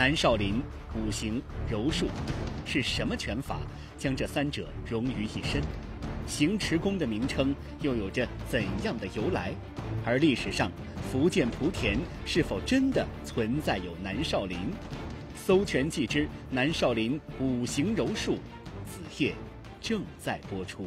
南少林、五行、柔术，是什么拳法将这三者融于一身？行持功的名称又有着怎样的由来？而历史上，福建莆田是否真的存在有南少林？搜拳记之南少林五行柔术，子夜正在播出。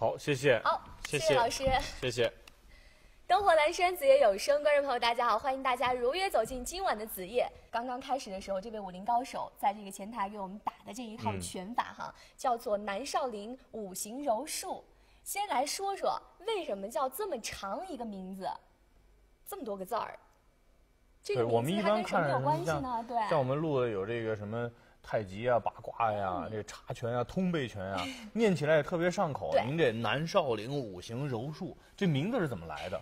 好，谢谢。好，谢谢老师。谢谢。灯火阑珊，子夜有声。观众朋友，大家好，欢迎大家如约走进今晚的子夜。刚刚开始的时候，这位武林高手在这个前台给我们打的这一套拳法哈，叫做南少林五行柔术。先来说说为什么叫这么长一个名字，这么多个字儿。这个我们一般看有关系呢？对，像我们录的有这个什么太极啊、八卦呀、这查拳啊、通背拳啊，念起来也特别上口。您这南少林五行柔术，这名字是怎么来的？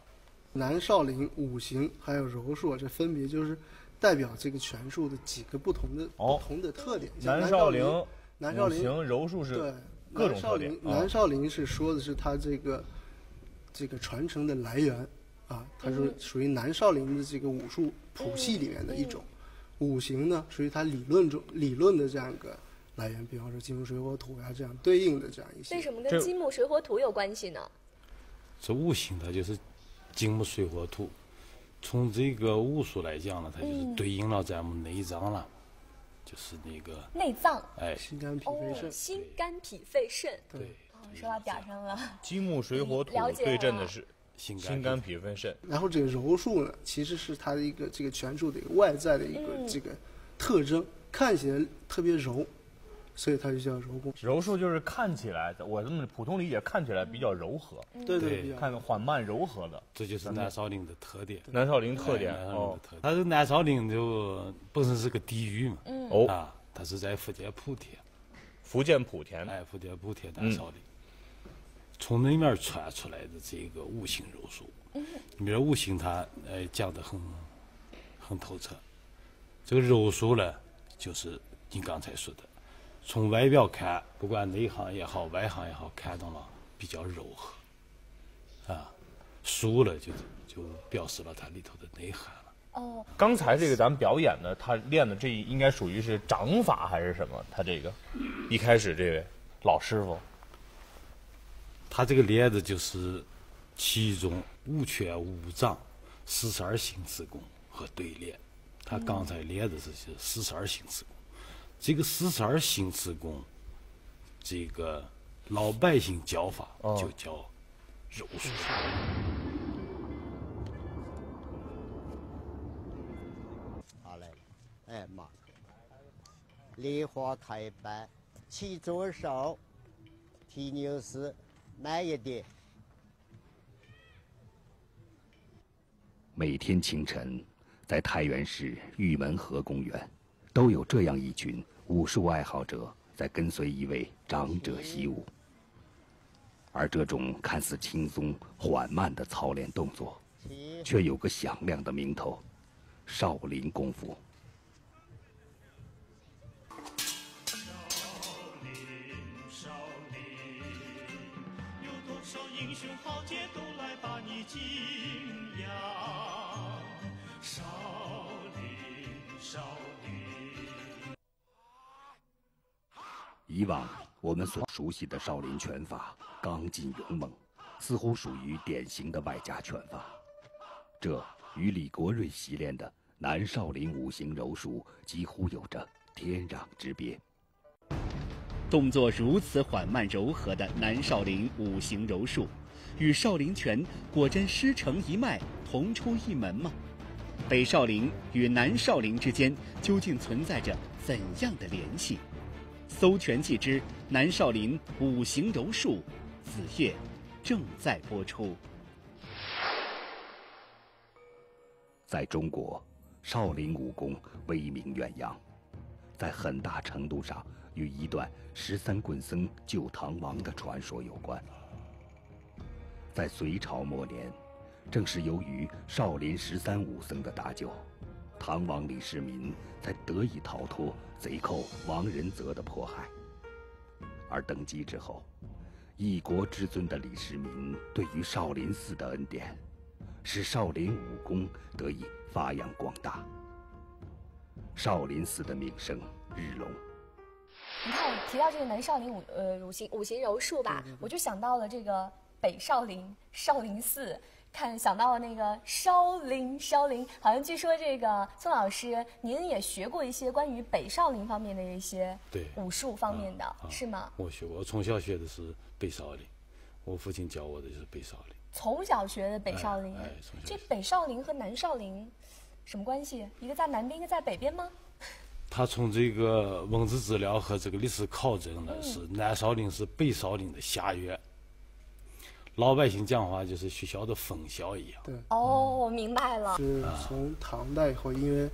南少林五行还有柔术，这分别就是代表这个拳术的几个不同的不同的特点。南少林、南少林五行柔术是对各种特点。南少林是说的是它这个这个传承的来源啊，它是属于南少林的这个武术谱系里面的一种。五行呢，属于它理论中理论的这样一个来源，比方说金木水火土呀这样对应的这样一些。为什么跟金木水火土有关系呢？这五行它就是。金木水火土，从这个武术来讲呢，它就是对应了咱们内脏了，就是那个内脏，哎，心肝脾肺肾，心肝脾肺肾，对，说到点儿上了。金木水火土对阵的是心肝脾肺肾。然后这个柔术呢，其实是它的一个这个拳术的一个外在的一个这个特征，看起来特别柔。所以它就叫柔功。柔术就是看起来，我这么普通理解，看起来比较柔和。对对，看缓慢柔和的，这就是南少林的特点。南少林特点哦，它是南少林就本身是个地域嘛。哦啊，它是在福建莆田。福建莆田。哎，福建莆田南少林，从那面传出来的这个五行柔术。嗯。里面五行它呃讲的很很透彻。这个柔术呢，就是你刚才说的。从外表看，不管内行也好，外行也好，看到了比较柔和，啊，输了就就表示了它里头的内涵了。哦，刚才这个咱们表演的，他练的这应该属于是掌法还是什么？他这个一开始这位老师傅，他这个练的就是其中五拳五掌四十二行之功和对练。他刚才练的是些四十二行之功。这个四十二行之功，这个老百姓叫法就叫柔术。好嘞，哎妈，梨花开瓣，起左手，提牛丝，慢一点。每天清晨，在太原市玉门河公园。都有这样一群武术爱好者在跟随一位长者习武，而这种看似轻松缓慢的操练动作，却有个响亮的名头——少林功夫。好姐都来把你敬仰少林少林以往我们所熟悉的少林拳法刚劲勇猛，似乎属于典型的外家拳法，这与李国瑞习练的南少林五行柔术几乎有着天壤之别。动作如此缓慢柔和的南少林五行柔术，与少林拳果真师承一脉，同出一门吗？北少林与南少林之间究竟存在着怎样的联系？搜拳记之南少林五行柔术，子夜正在播出。在中国，少林武功威名远扬，在很大程度上与一段十三棍僧救唐王的传说有关。在隋朝末年。正是由于少林十三武僧的搭救，唐王李世民才得以逃脱贼寇王仁泽的迫害。而登基之后，一国之尊的李世民对于少林寺的恩典，使少林武功得以发扬光大，少林寺的名声日隆。你看，我提到这个南少林武呃五行五行柔术吧，我就想到了这个北少林少林寺。看想到了那个少林，少林好像据说这个宋老师，您也学过一些关于北少林方面的一些对武术方面的，是吗？我学过，我从小学的是北少林，我父亲教我的就是北少林。从小学的北少林，这北少林和南少林什么关系？一个在南边，一个在北边吗？他从这个文字资料和这个历史考证呢，是南少林是北少林的下院。老百姓讲话就是学校的封校一样。对，哦，我明白了。是从唐代以后，因为，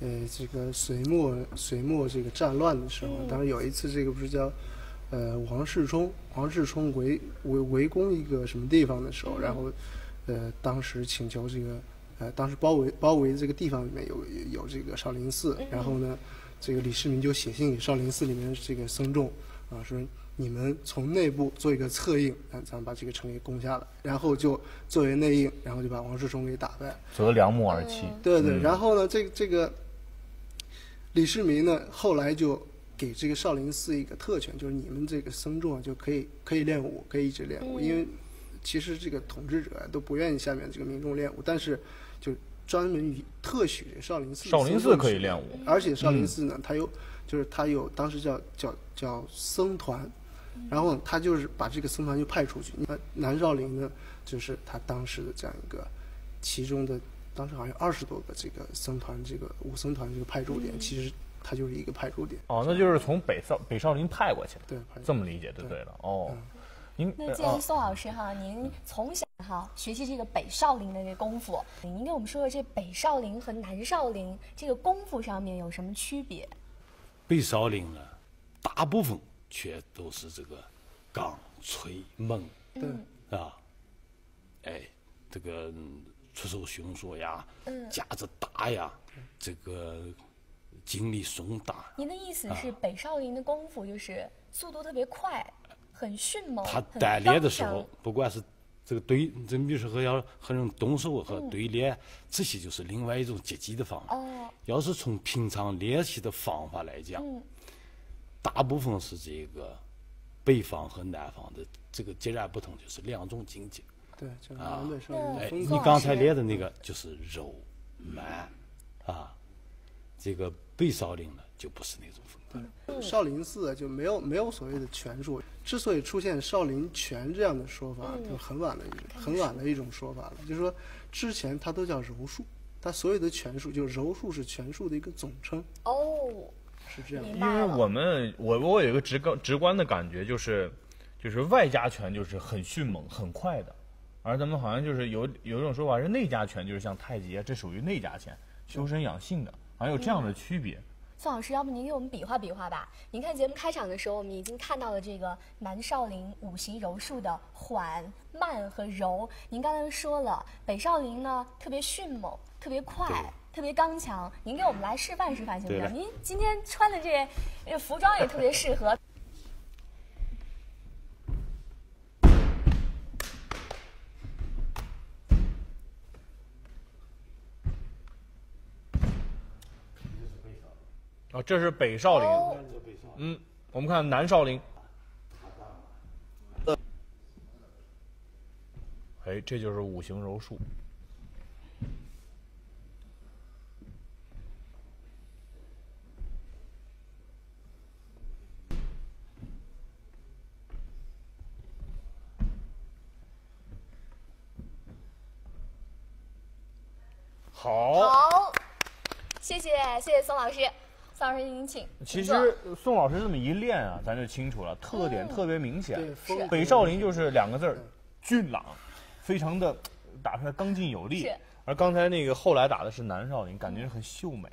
呃，这个隋末隋末这个战乱的时候，当时有一次这个不是叫，呃，王世充，王世充围围围攻一个什么地方的时候，然后，呃，当时请求这个，呃，当时包围包围的这个地方里面有有这个少林寺，然后呢，这个李世民就写信给少林寺里面这个僧众，啊，说。你们从内部做一个策应，咱咱们把这个城给攻下来，然后就作为内应，然后就把王世充给打败，择良木而栖。对对，然后呢，这个这个李世民呢，后来就给这个少林寺一个特权，就是你们这个僧众啊，就可以可以练武，可以一直练武，因为其实这个统治者都不愿意下面这个民众练武，但是就专门以特许少林寺。少林寺可以练武，而且少林寺呢，它有就是它有当时叫叫叫僧团。然后他就是把这个僧团就派出去。那南少林呢，就是他当时的这样一个，其中的当时好像二十多个这个僧团，这个武僧团这个派驻点，其实它就是一个派驻点。哦，那就是从北少北少林派过去的。对，这么理解就对了。哦，您那既然宋老师哈，您从小哈学习这个北少林的这个功夫，您给我们说说这北少林和南少林这个功夫上面有什么区别？北少林呢，大部分。却都是这个刚脆猛，对啊，哎，这个出手迅速呀，架子大呀，这个精力松大。您的意思是北少林的功夫就是速度特别快，很迅猛。他单练的时候，不管是这个对，这比如说和要和人动手和对练，这些就是另外一种积极的方法。哦，要是从平常练习的方法来讲。大部分是这个北方和南方的这个截然不同，就是两种境界。对，啊，哎，你刚才列的那个就是柔慢啊，这个北少林呢就不是那种风格。少林寺就没有没有所谓的拳术，之所以出现少林拳这样的说法，就很晚的一很晚的一种说法了。就是说，之前它都叫柔术，它所有的拳术，就柔术是拳术的一个总称。哦。是这样，因为我们我我有一个直观直观的感觉，就是就是外家拳就是很迅猛很快的，而咱们好像就是有有一种说法是内家拳就是像太极啊，这属于内家拳，修身养性的，好像有这样的区别。宋老师，要不您给我们比划比划吧？您看节目开场的时候，我们已经看到了这个南少林五行柔术的缓慢和柔。您刚才说了，北少林呢特别迅猛，特别快。特别刚强，您给我们来示范示范行不行？您今天穿的这这服装也特别适合。哦，这是北少林。嗯，我们看南少林。哎，这就是五行柔术。好。好，谢谢谢谢宋老师，宋老师您请。其实宋老师这么一练啊，咱就清楚了，特点嗯特别明显北少林就是两个字儿，俊朗，非常的打出来刚劲有力。而刚才那个后来打的是南少林，感觉很秀美，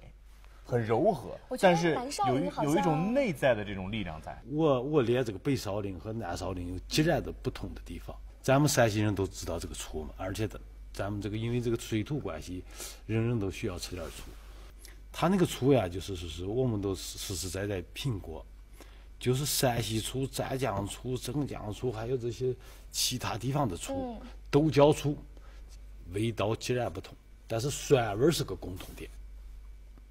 很柔和但是有一有一种内在的这种力量在。我我练这个北少林和南少林有截然的不同的地方。咱们山西人都知道这个出嘛，而且咱咱们这个因为这个水土关系，人人都需要吃点醋。他那个醋呀，就是说是我们都实实实在在品过，就是山西醋、湛江醋、镇江醋，还有这些其他地方的醋，都叫醋，味道截然不同，但是酸味儿是个共同点。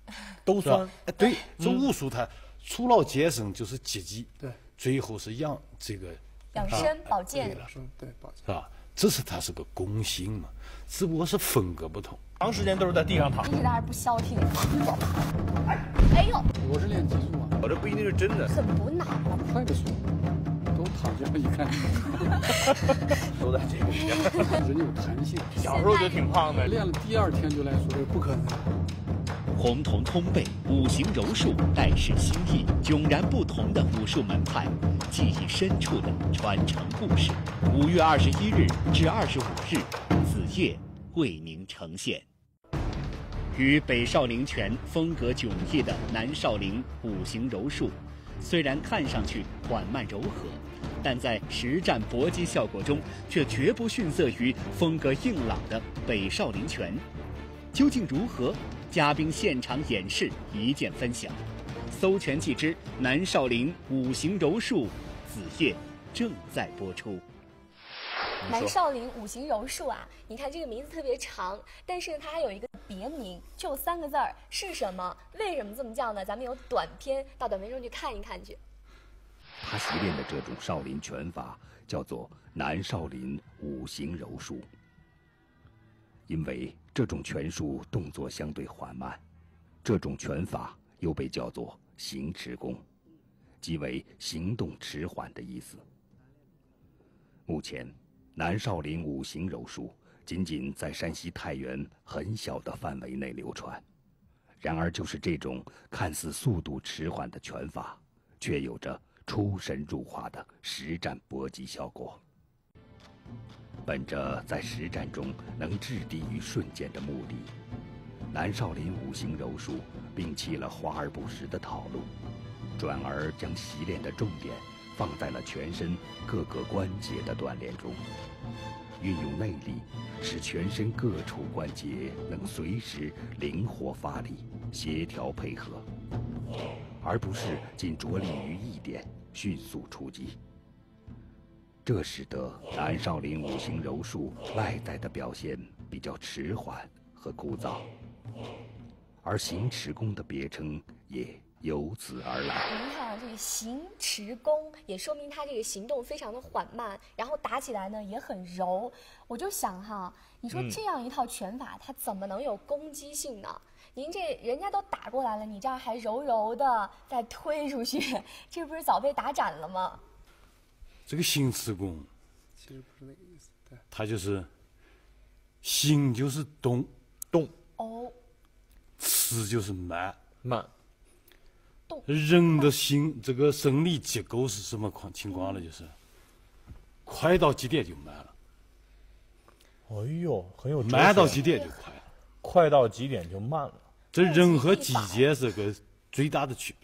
都酸，哎，对，这武术它除老健身就是积极，对，最后是养这个养生保健对了，是对，保健。是吧？这是他是个共性嘛，只不过是风格不同。长时间都是在地上躺一。直在那儿不消停。哎呦，我是练技术啊，我这不一定是真的，很补脑。快的说，都躺下一看，都在这个时间。人有弹性。小时候就挺胖的，练了第二天就来说这不可能，红铜通背五行柔术代世心意，迥然不同的武术门派，记忆深处的传承故事。五月二十一日至二十五日，子夜为您呈现。与北少林拳风格迥异的南少林五行柔术，虽然看上去缓慢柔和，但在实战搏击效果中却绝不逊色于风格硬朗的北少林拳。究竟如何？嘉宾现场演示，一键分享。搜拳记之南少林五行柔术，子夜正在播出。南少林五行柔术啊，你看这个名字特别长，但是它还有一个别名，就三个字儿，是什么？为什么这么叫呢？咱们有短片，到短片中去看一看去。他习练的这种少林拳法叫做南少林五行柔术。因为这种拳术动作相对缓慢，这种拳法又被叫做行迟功，即为行动迟缓的意思。目前，南少林五行柔术仅仅在山西太原很小的范围内流传。然而，就是这种看似速度迟缓的拳法，却有着出神入化的实战搏击效果。本着在实战中能制敌于瞬间的目的，南少林五行柔术摒弃了华而不实的套路，转而将习练的重点放在了全身各个关节的锻炼中，运用内力，使全身各处关节能随时灵活发力、协调配合，而不是仅着力于一点，迅速出击。这使得南少林五行柔术外在的表现比较迟缓和枯燥，而行持功的别称也由此而来。您看啊，这个行持功也说明他这个行动非常的缓慢，然后打起来呢也很柔。我就想哈，你说这样一套拳法，它怎么能有攻击性呢？您这人家都打过来了，你这儿还柔柔的再推出去，这不是早被打斩了吗？这个行迟功，其实不是那个意思。对，它就是心就是动，动哦，迟就是慢。慢，人的心这个生理结构是什么况情况呢？就是快到极点就慢了，哎呦，很有慢到极点就快了。快到极点就慢了。这人和季节是个最大的区别。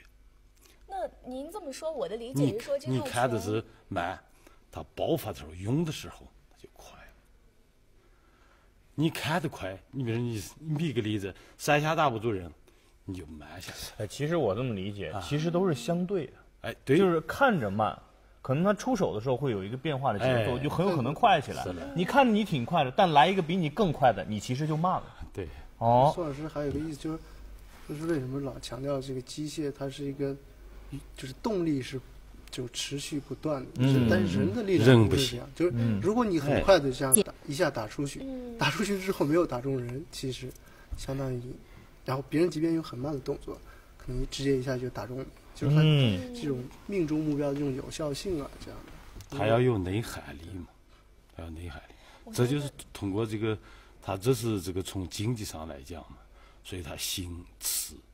那您这么说，我的理解是说这你套拳看的是慢，它爆发的时候用的时候它就快了。你看的快，你比如你你比个例子，三下打不住人，你就慢下来。哎，其实我这么理解，其实都是相对的，哎，对，就是看着慢，可能他出手的时候会有一个变化的节奏，哎就很有可能快起来。你看你挺快的，但来一个比你更快的，你其实就慢了。对，哦，宋老师还有个意思就是，就是为什么老强调这个机械，它是一个，就是动力是就持续不断的，就是但是人的力量不行不是这样，就是如果你很哎快的这样打一下打出去，嗯打出去之后没有打中人，其实相当于，然后别人即便有很慢的动作，可能直接一下就打中你，就是它嗯，这种命中目标的这种有效性啊，这样的。他要有内涵力嘛，它要内涵力，这就是通过这个他这是这个从经济上来讲嘛，所以他行迟，他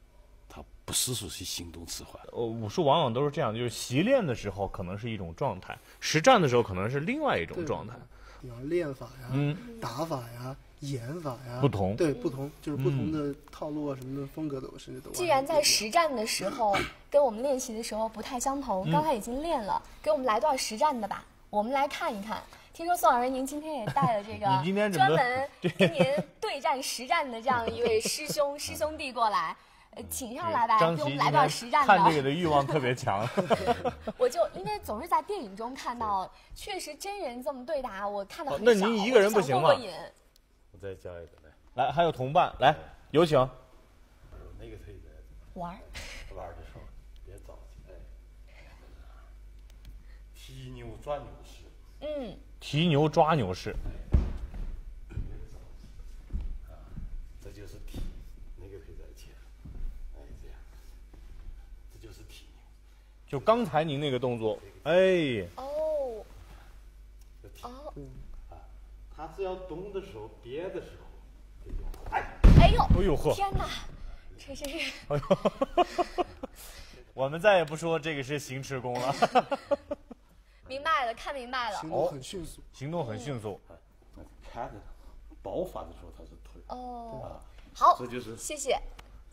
不是说是行动迟缓。呃，武术往往都是这样，就是习练的时候可能是一种状态，实战的时候可能是另外一种状态。比方练法呀、嗯打法呀、演法呀，不同对不同，就是不同的套路啊，什么的风格都甚至都既然在实战的时候跟我们练习的时候不太相同，刚才已经练了，给我们来段实战的吧，我们来看一看。听说宋老师您今天也带了这个专门跟您对战实战的这样一位师兄 师兄弟过来，呃，请上来吧，给我们来段实战看这个的欲望特别强。我就因为总是在电影中看到，确实真人这么对打，我看到哦很少。那您一个人不行吗我再教一个来，来，还有同伴，来，有请。那个腿在玩儿，玩的时候别着急，哎，踢牛抓牛式，嗯，提牛抓牛式，这就是踢，那个腿在前，哎这样，这就是踢牛，就刚才您那个动作，哎，哦。哦，他只要动的时候，憋的时候，哎哎呦，哎呦呵，天哪，这这是哎呦，我们再也不说这个是行持功了，明白了，看明白了行。动很迅速。行动很迅速。看着爆发的时候他是腿，哦，好这，就是谢谢。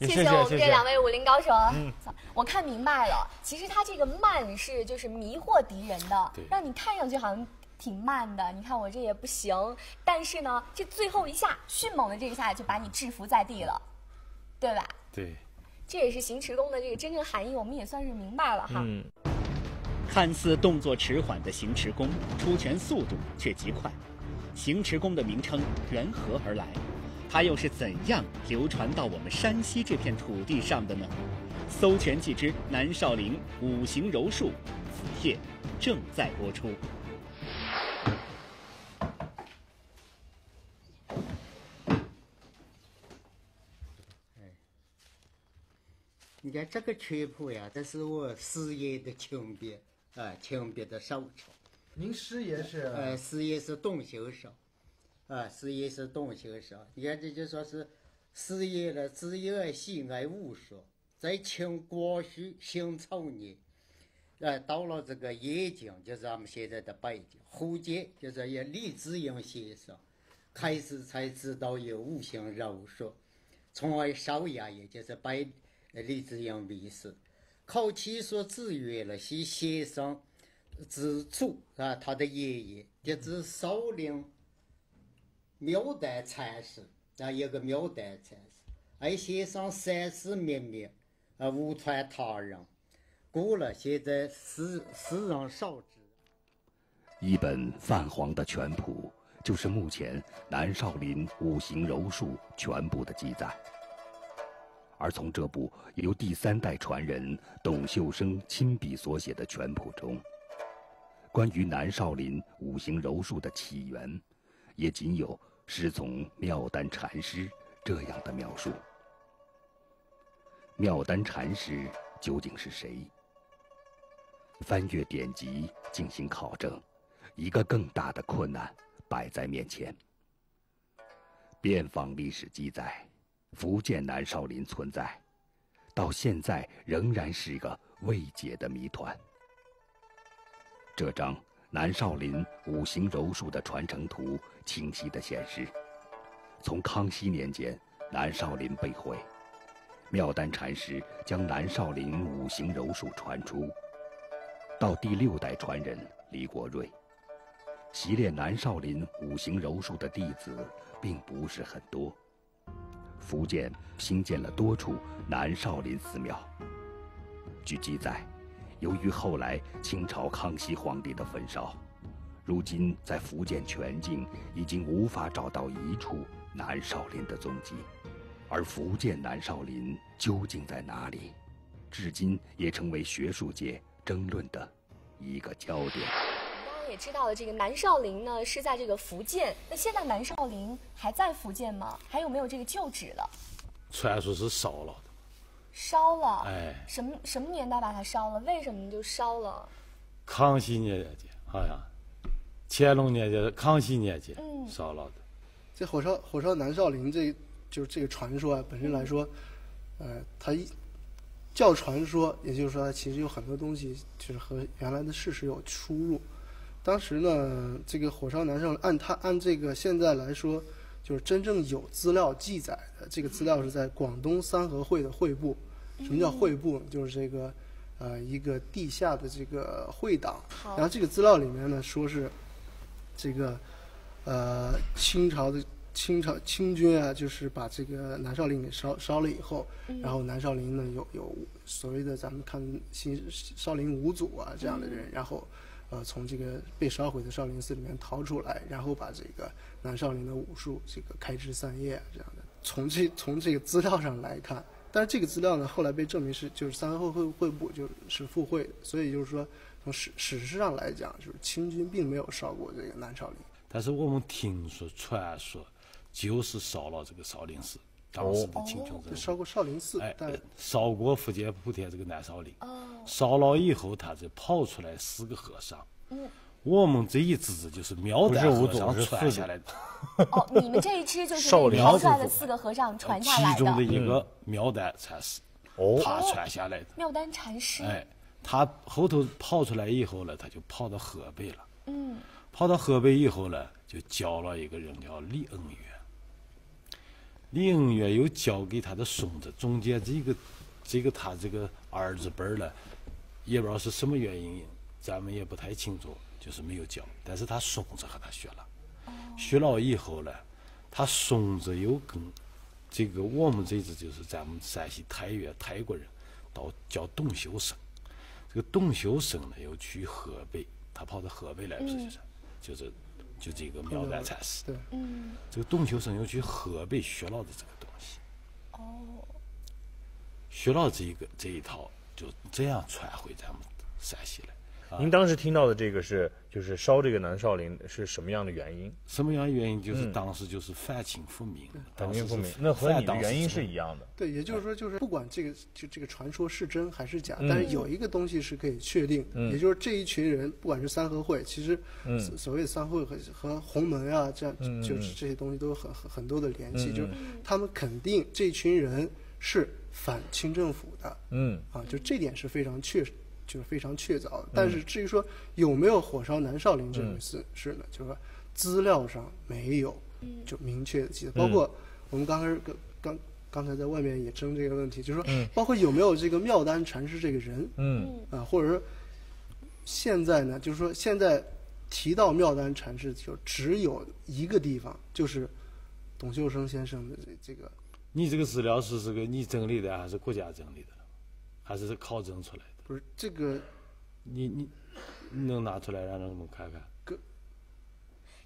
谢谢我们这两位武林高手嗯！我看明白了，其实他这个慢是就是迷惑敌人的，让你看上去好像挺慢的。你看我这也不行，但是呢，这最后一下迅猛的这一下就把你制服在地了，对吧？对。这也是行持功的这个真正含义，我们也算是明白了哈。嗯，看似动作迟缓的行持功，出拳速度却极快。行持功的名称缘何而来？它又是怎样流传到我们山西这片土地上的呢？《搜拳记之南少林五行柔术》，子夜正在播出。你看这个拳谱呀，这是我师爷的亲笔啊，亲笔的手抄。您师爷是呃，师爷是董秀少，啊，师爷是董秀少。你看这就说是师爷呢，自幼喜爱武术，在清光绪辛丑年，呃，到了这个燕京，就是咱们现在的北京，福建，就是有李志英先生，开始才知道有五行柔术，从而受压也就是拜李志英为师。考其所制约了是先生之祖啊，他的爷爷就是少林妙丹禅师啊，有个妙丹禅师，而先生三世灭灭，啊，无传他人，故了现在世世人少知。一本泛黄的拳谱，就是目前南少林五行柔术全部的记载。而从这部由第三代传人董秀生亲笔所写的拳谱中，关于南少林五行柔术的起源，也仅有师从妙丹禅师这样的描述。妙丹禅师究竟是谁？翻阅典籍进行考证，一个更大的困难摆在面前。遍访历史记载，福建南少林存在，到现在仍然是个未解的谜团。这张南少林五行柔术的传承图清晰地显示，从康熙年间南少林被毁，妙丹禅师将南少林五行柔术传出。到第六代传人李国瑞，习练南少林五行柔术的弟子并不是很多。福建兴建了多处南少林寺庙。据记载，由于后来清朝康熙皇帝的焚烧，如今在福建全境已经无法找到一处南少林的踪迹。而福建南少林究竟在哪里，至今也成为学术界争论的一个焦点。刚刚也知道了，这个南少林呢是在这个福建。那现在南少林还在福建吗？还有没有这个旧址了？传说是烧了的，烧了。哎，什么什么年代把它烧了？为什么就烧了？康熙年间好像，乾隆年间、康熙年间嗯烧了的。这火烧火烧南少林这就是这个传说啊，本身来说，呃，它一叫传说，也就是说它其实有很多东西就是和原来的事实有出入。当时呢，这个火烧南少林，按它按这个现在来说，就是真正有资料记载的，这个资料是在广东三合会的会部。什么叫会部呢？就是这个呃一个地下的这个会党。然后这个资料里面呢，说是这个呃清朝的清朝清军啊，就是把这个南少林给烧烧了以后，然后南少林呢有有所谓的咱们看新少林五祖啊这样的人，然后呃从这个被烧毁的少林寺里面逃出来，然后把这个南少林的武术这个开枝散叶这样的。从这从这个资料上来看，但是这个资料呢后来被证明是就是三合会会部就是附会的，所以就是说从史史实上来讲，就是清军并没有烧过这个南少林。但是我们听说传说就是烧了这个少林寺，当时的清军烧过少林寺，哎，烧过福建莆田这个南少林，哦烧了以后，他就跑出来四个和尚。嗯我们这一支就是苗丹和尚传下来的，哦，你们这一支就是 少林那逃出来寺祖的四个和尚传下其中的的一个苗丹禅师，哦他传下来的。妙丹禅师。哎，他后头跑出来以后呢，他就跑到河北了。嗯，跑到河北以后呢，就教了一个人叫李恩元。李恩元又教给他的孙子，中间这个这个他这个儿子辈儿呢，也不知道是什么原因，咱们也不太清楚，就是没有教。但是他孙子和他学了，学了以后呢，他孙子又跟这个我们这支就是咱们山西太原泰国人，到叫董修生。这个董修生呢，又去河北，他跑到河北来不是就是，就是就这个苗丹禅师。对，嗯这个董修生又去河北学了的这个东西，哦，学了这一个这一套，就这样传回咱们山西来。您当时听到的这个是就是烧这个南少林是什么样的原因？什么样的原因？就是嗯。当时就是反清复明，反清复明，那和你的原因是一样的。对，也就是说，就是不管这个就这个传说是真还是假，嗯。但是有一个东西是可以确定，嗯。也就是这一群人，不管是三合会，其实嗯。所所谓的三合会和和洪门啊，这样就是这些东西都有很很很多的联系，嗯就是他们肯定这群人是反清政府的。嗯。啊，就这点是非常确。就是非常确凿但是至于说有没有火烧南少林这回事事呢？就是说资料上没有就明确的记载，包括我们刚开始刚刚刚才在外面也争这个问题，就是说，包括有没有这个妙丹禅师这个人嗯。啊，或者说现在呢，就是说现在提到妙丹禅师，就只有一个地方，就是董秀生先生的这这个你这个资料是这个你整理的还是国家整理的，还是考证出来的？不是这个你你你能拿出来让我们看看？哥，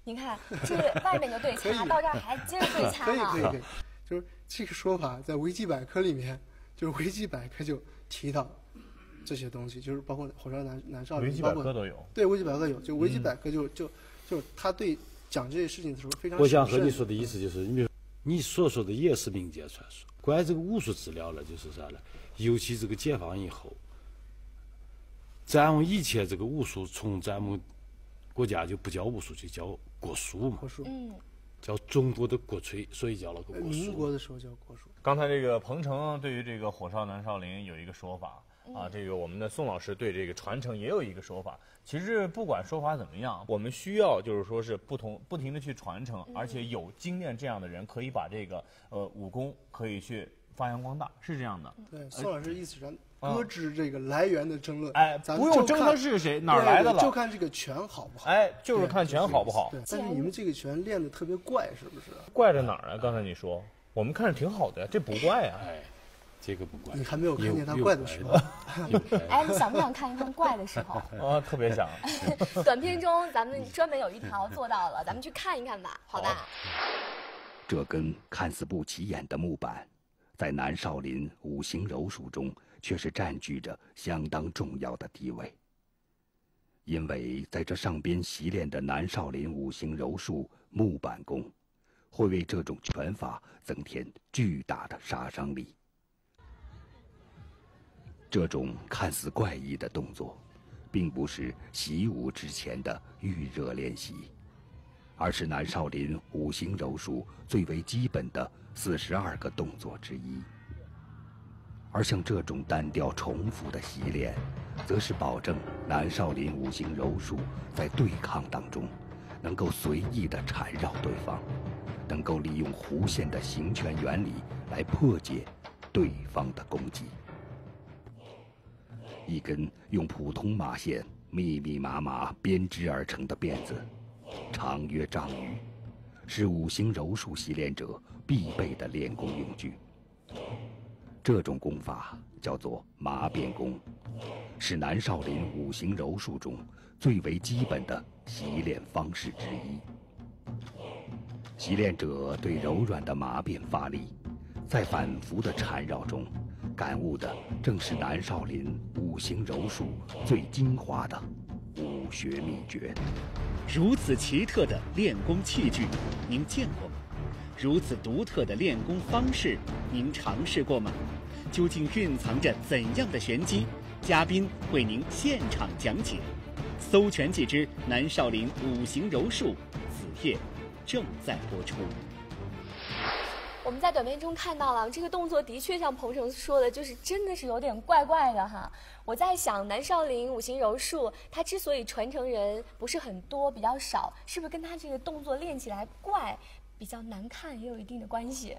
您看，这外面就对可以掐，到这儿还接着对掐可以可以。可以，就是这个说法在维基百科里面，就是维基百科就提到这些东西，就是包括火烧南南少林，维基包括百科都有。对维基百科有，就维基百科就、就就他对讲这些事情的时候非常我想和你说的意思就是，你比如你所说的也是民间传说。关于这个武术资料呢，就是啥呢？尤其这个解放以后，咱们以前这个武术从咱们国家就不叫武术，就叫国术嘛国，术，嗯，叫中国的国粹，所以叫了个呃国术。民国的时候叫国术。刚才这个彭程对于这个火烧南少林有一个说法啊，这个我们的宋老师对这个传承也有一个说法。其实不管说法怎么样，我们需要就是说是不同不停的去传承，而且有经验这样的人可以把这个呃武功可以去发扬光大，是这样的。对，宋老师意思是搁置这个来源的争论，哎，咱不用争他是谁，哪儿来的了。就看这个拳好不好。哎，就是看拳好不好，对，但是你们这个拳练的特别怪，是不是？怪在哪儿啊？刚才你说，我们看着挺好的呀，这不怪啊。哎，这个不怪。你还没有看见他怪的时候。哎，你想不想看一看怪的时候？啊，特别想。短片中咱们专门有一条做到了，咱们去看一看吧，好吧？这根看似不起眼的木板，在南少林五行柔术中却是占据着相当重要的地位。因为在这上边习练的南少林五行柔术木板功，会为这种拳法增添巨大的杀伤力。这种看似怪异的动作，并不是习武之前的预热练习，而是南少林五行柔术最为基本的四十二个动作之一。而像这种单调重复的习练，则是保证南少林五行柔术在对抗当中，能够随意的缠绕对方，能够利用弧线的行拳原理来破解对方的攻击。一根用普通麻线密密麻麻编织而成的辫子，长约丈余，是五行柔术习练者必备的练功用具。这种功法叫做麻辫功，是南少林五行柔术中最为基本的习练方式之一。习练者对柔软的麻辫发力，在反复的缠绕中，感悟的正是南少林五行柔术最精华的武学秘诀。如此奇特的练功器具，您见过吗？如此独特的练功方式，您尝试过吗？究竟蕴藏着怎样的玄机？嘉宾为您现场讲解。搜拳记之南少林五行柔术，子夜正在播出。我们在短片中看到了这个动作，的确像彭程说的，就是真的是有点怪怪的哈。我在想，南少林五行柔术它之所以传承人不是很多，比较少，是不是跟它这个动作练起来怪、比较难看也有一定的关系？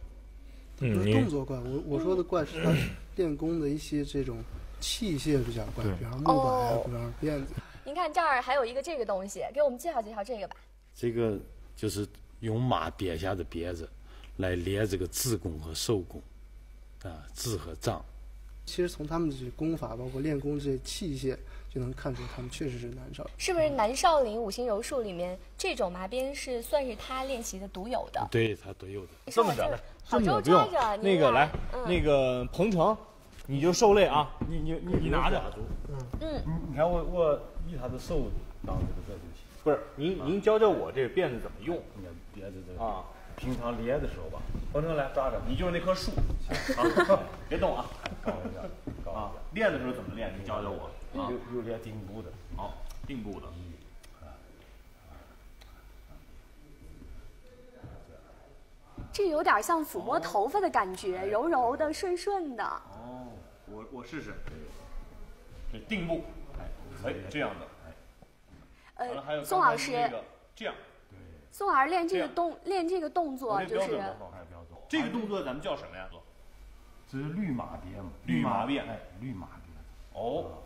不是动作怪，我我说的怪是他练功的一些这种器械比较怪，比方木板啊哦，比方辫子。您看这儿还有一个这个东西，给我们介绍介绍这个吧。这个就是用马编下的鞭子来练这个字功和手功，啊，字和杖。其实从他们这些功法，包括练功这些器械，就能看出他们确实是南少林。是不是南少林五行柔术里面这种麻鞭是算是他练习的独有的？对他独有的。这么着的，好周这么那个来，嗯那个彭程，你就受累啊，你你你你拿着。嗯，嗯你看我我以他的手当这个这就行。不是，您您教教我这个辫子怎么用你看辫子这个啊？平常练的时候吧，彭程来抓着，你就是那棵树 啊，别动啊搞一下，搞啊一下。！练的时候怎么练？你教教我啊。有有练顶部的，好，定步的。这有点像抚摸头发的感觉，柔柔的、顺顺的。哦，我我试试。这定步，哎，哎，这样的。完了还有呃，宋老师，这样，宋老师练这个动练这个动作就是。这个动作咱们叫什么呀？这是绿马鞭嘛？绿马鞭哎，绿马鞭，哦，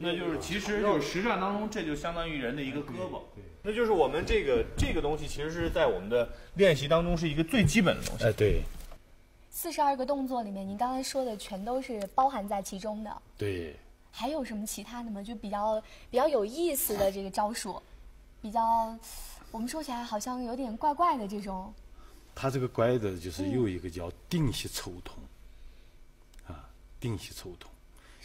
那就是其实就是实战当中，这就相当于人的一个胳膊。对，那就是我们这个这个东西，其实是在我们的练习当中是一个最基本的东西。哎，对四十二个动作里面，您刚才说的全都是包含在其中的。对，还有什么其他的吗？就比较比较有意思的这个招数，比较我们说起来好像有点怪怪的这种。他这个怪的就是又一个叫定膝抽通，啊，定膝抽通。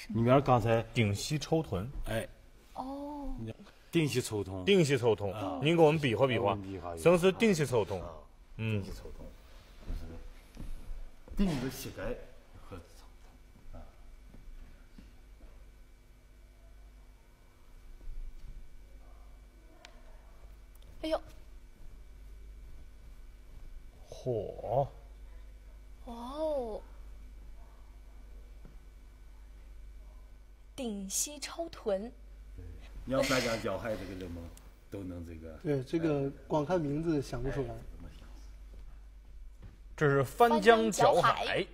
你比方刚才，顶膝抽臀，哎，哦，顶膝抽痛，定膝抽痛。您给我们比划比划。我们比划一，下。什么是定膝抽痛？嗯。顶膝，抽通，就是顶着膝盖和抽通。哎呦，嚯！哇哦！顶膝超臀，你要三江脚海这个人们都能这个。对，这个光看名字想不出来。这是翻江搅海海。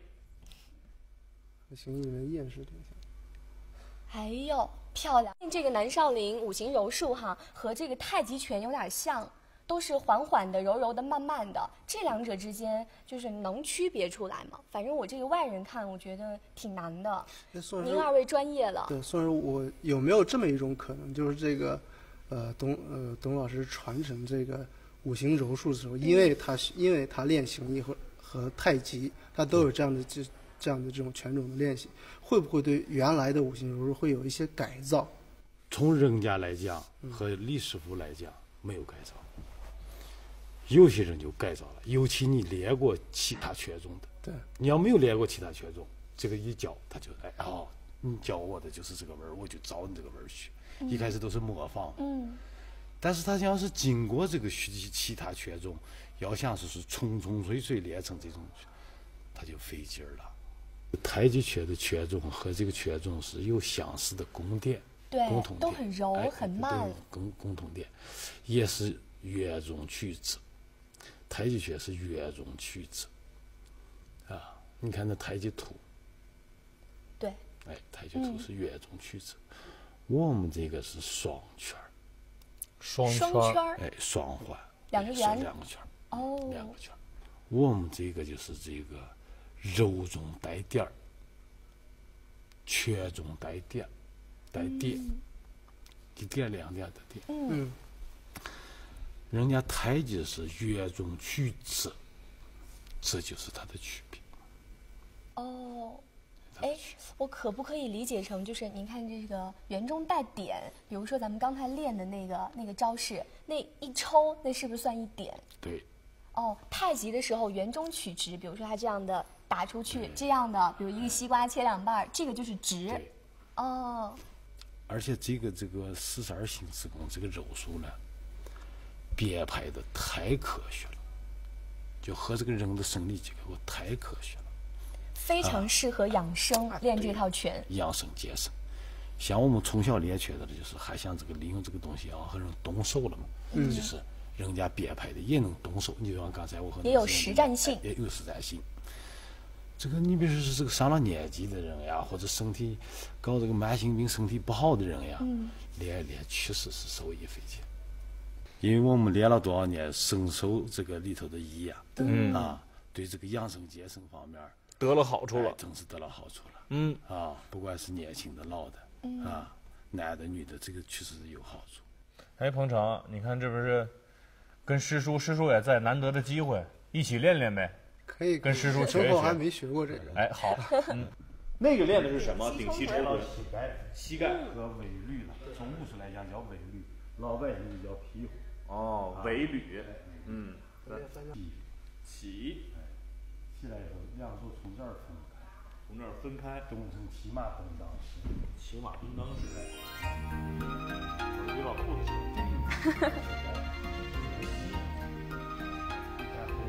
形意里面厌世挺像。哎呦，漂亮！这个南少林五行柔术哈，和这个太极拳有点像，都是缓缓的、柔柔的、慢慢的。这两者之间就是能区别出来吗？反正我这个外人看，我觉得挺难的。您二位专业了，对，算是，我有没有这么一种可能，就是这个，呃，董呃董老师传承这个五行柔术的时候，因为他是因为他练形意和和太极，他都有这样的这这样的这种拳种的练习，会不会对原来的五行柔术会有一些改造？从人家来讲和李师傅来讲没有改造，有些人就改造了，尤其你练过其他拳种的，对，你要没有练过其他拳种，这个一教他就哎哦，你教我的就是这个味儿，我就照你这个味儿去。一开始都是模仿，嗯，但是他要是经过这个其其他拳种，要想是是冲冲锤锤练成这种，他就费劲儿了。太极拳的拳种和这个拳种是有相似的共点，对共同，点，都很柔哎很对慢。共共同点，也是圆中取直。太极拳是圆中取直，啊，你看那太极图，对，哎，太极图是圆中取直，我们这个是双圈儿，双双圈儿，哎，双环，两个圆。两个圈儿，哦，两个圈儿。我们这个就是这个柔中带点儿，圈中带点儿，带点，一点两点的点。嗯，人家太极是圆中取直，这就是它的区别。哦，哎，我可不可以理解成就是您看这个圆中带点，比如说咱们刚才练的那个那个招式，那一抽，那是不是算一点？对，哦，太极的时候圆中取直，比如说他这样的打出去，这样的，比如一个西瓜切两半，这个就是直。对哦，而且这个这个四十二星之功这个柔术呢，编排的太科学了，就和这个人的生理结构太科学了。非常适合养生练这套拳。养生健身。像我们从小练拳的，就是还想这个利用这个东西啊，和人动手了嘛，这就是人家编排的，也能动手。你就像刚才我和也有实战性也有实战性。这个你比如说是这个上了年纪的人呀，或者身体搞这个慢性病、身体不好的人呀，练一练确实是受益匪浅。因为我们练了多少年，深受这个里头的益啊，嗯啊，对这个养生健身方面得了好处哎了。真是得了好处了。嗯，啊，不管是年轻的、老的，啊，男的、女的，这个确实是有好处。哎，彭程，你看这不是跟师叔，师叔也在，难得的机会，一起练练呗。可以。跟师叔我学一学正好还没学过这个。哎，好，嗯，那个练的是什么？顶膝冲臀，膝盖，膝盖。和尾闾呢，从武术来讲叫尾闾，老百姓就叫屁股。哦，尾闾，嗯，起，起来以后，两手从这儿分开，从这儿分开，东成骑马分裆式。骑马蹲裆式。我就把裤子扯了。你看后